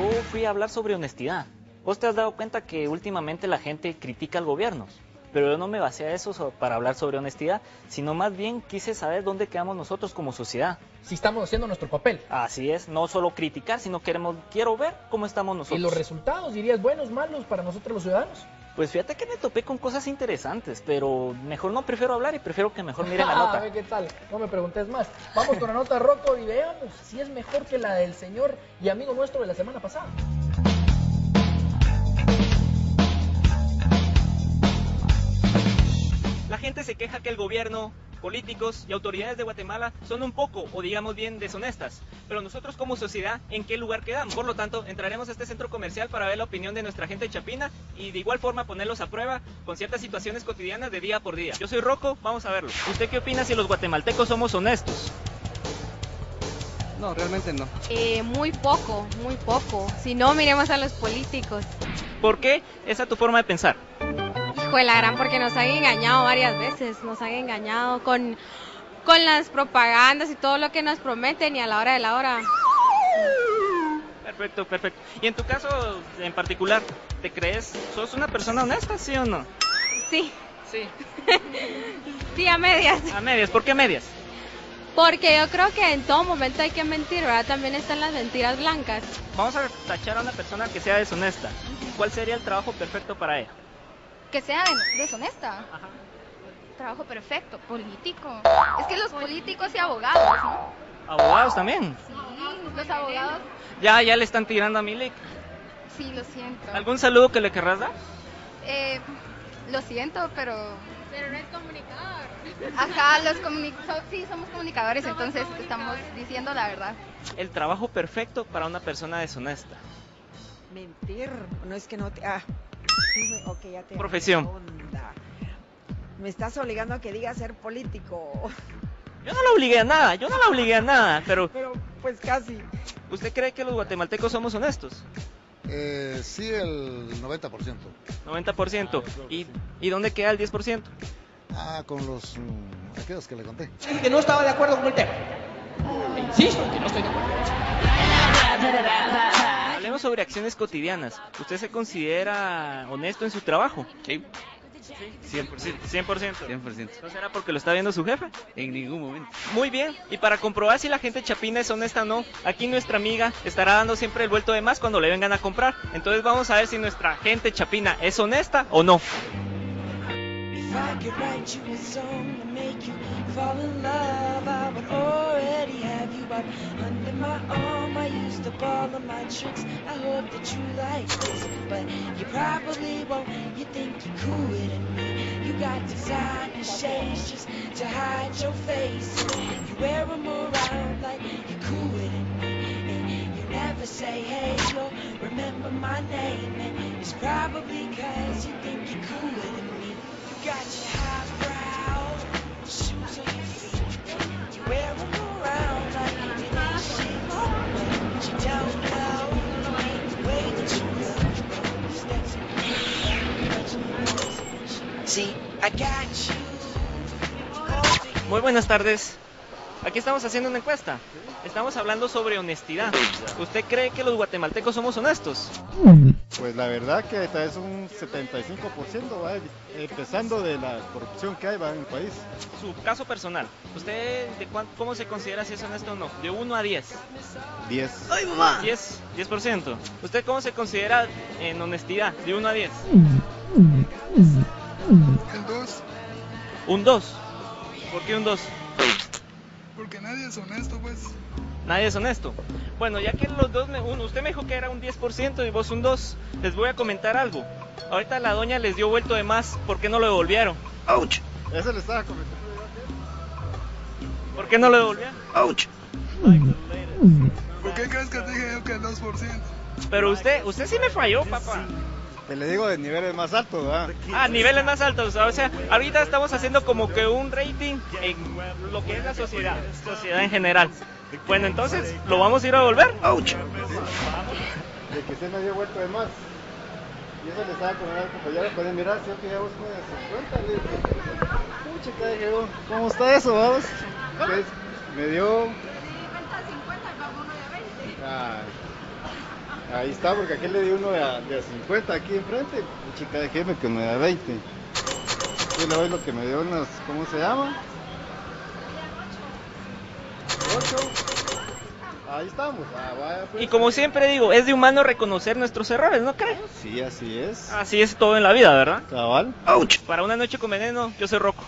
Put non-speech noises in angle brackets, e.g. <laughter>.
yo fui a hablar sobre honestidad. Vos te has dado cuenta que últimamente la gente critica al gobierno, pero yo no me basé a eso so- para hablar sobre honestidad, sino más bien quise saber dónde quedamos nosotros como sociedad. Si estamos haciendo nuestro papel. Así es, no solo criticar, sino queremos, quiero ver cómo estamos nosotros. ¿Y los resultados, dirías, buenos, malos para nosotros los ciudadanos? Pues fíjate que me topé con cosas interesantes, pero mejor no prefiero hablar y prefiero que mejor miren la <laughs> nota. ve ¿Qué tal? No me preguntes más. Vamos con la nota Rocco y veamos si es mejor que la del señor y amigo nuestro de la semana pasada. La gente se queja que el gobierno, políticos y autoridades de Guatemala son un poco, o digamos bien, deshonestas. Pero nosotros como sociedad, ¿en qué lugar quedamos? Por lo tanto, entraremos a este centro comercial para ver la opinión de nuestra gente chapina y de igual forma ponerlos a prueba con ciertas situaciones cotidianas de día por día. Yo soy Rocco, vamos a verlo. ¿Usted qué opina si los guatemaltecos somos honestos? No, realmente no. Eh, muy poco, muy poco. Si no, miremos a los políticos. ¿Por qué? Esa es tu forma de pensar. La gran, porque nos han engañado varias veces. Nos han engañado con, con las propagandas y todo lo que nos prometen y a la hora de la hora. Perfecto, perfecto. Y en tu caso en particular, ¿te crees? ¿Sos una persona honesta, sí o no? Sí, Sí. <laughs> sí, a medias. A medias, ¿por qué medias? Porque yo creo que en todo momento hay que mentir, ¿verdad? También están las mentiras blancas. Vamos a tachar a una persona que sea deshonesta. ¿Cuál sería el trabajo perfecto para ella? Que sea de- deshonesta. Trabajo perfecto, político. Es que los políticos y abogados, ¿no? ¿Abogados también? Sí, los abogados, Ya, ya le están tirando a Milik. sí, lo siento. ¿Algún saludo que le querrás dar? Eh, lo siento, pero... Pero no es comunicador. Ajá, los comuni- so- sí, somos comunicadores, entonces estamos diciendo la verdad. El trabajo perfecto para una persona deshonesta. Mentir, no es que no te... Ah, ya te... Profesión. onda. Me estás obligando a que diga ser político. Yo no la obligué a nada, yo no la obligué a nada, pero Pero pues casi. ¿usted cree que los guatemaltecos somos honestos? Eh, sí, el 90%. 90%. ¿Y, ¿Y dónde queda el 10%? Ah, con los mm, aquellos que le conté. Que no estaba de acuerdo con el tema. Insisto que no estoy de acuerdo. Hablemos sobre acciones cotidianas. ¿Usted se considera honesto en su trabajo? Sí, 100%. 100%. 100%. ¿No será porque lo está viendo su jefe? En ningún momento. Muy bien, y para comprobar si la gente chapina es honesta o no, aquí nuestra amiga estará dando siempre el vuelto de más cuando le vengan a comprar. Entonces vamos a ver si nuestra gente chapina es honesta o no. If I could write you a song to make you fall in love, I would already have you up under my arm. I used up all of my tricks. I hope that you like this, but you probably won't. You think you're cooler than me. You got designer shades just to hide your face. You wear 'em around like you're cooler than me. And you never say, hey, yo, remember my name. And it's probably cause you think you're cooler than me. Muy buenas tardes. Aquí estamos haciendo una encuesta. Estamos hablando sobre honestidad. ¿Usted cree que los guatemaltecos somos honestos? Pues la verdad que es un 75%, ¿va? empezando de la corrupción que hay ¿va? en el país. Su caso personal. ¿Usted de cuán- cómo se considera si es honesto o no? De 1 a 10. 10. 10, 10%. ¿Usted cómo se considera en honestidad? De 1 a 10. El 2, Un 2. ¿Por qué un 2? porque nadie es honesto, pues. Nadie es honesto. Bueno, ya que los dos, me, uno, usted me dijo que era un 10% y vos un 2, les voy a comentar algo. Ahorita la doña les dio vuelto de más, ¿por qué no lo devolvieron? ¡Auch! Eso le estaba comentando. ¿Por qué no lo devolvieron? ¡Auch! ¿Por qué crees que te dije yo que el 2%? Pero usted, usted sí me falló, papá. Te le digo de niveles más altos, ¿verdad? Ah, niveles más altos. O sea, ahorita estamos haciendo como que un rating en lo que es la sociedad, sociedad en general. Bueno, entonces, ¿lo vamos a ir a devolver? ¡Auch! De que usted me dio vuelto de más. Y eso le estaba comentando al compañero, pueden mirar, si que ya vos me 50, le dije. Pucha, que dije yo, ¿cómo está eso, vamos? Pues, me dio... Ay. Ahí está, porque aquí le di uno de a, de a 50 aquí enfrente. Chica, déjeme que me da 20. Yo le doy lo que me dio unos, ¿cómo se llama? 8. Ahí estamos. Ah, vaya, pues. Y como siempre digo, es de humano reconocer nuestros errores, ¿no crees? Sí, así es. Así es todo en la vida, ¿verdad? Cabal. Ouch. Para una noche con veneno, yo soy Rocco.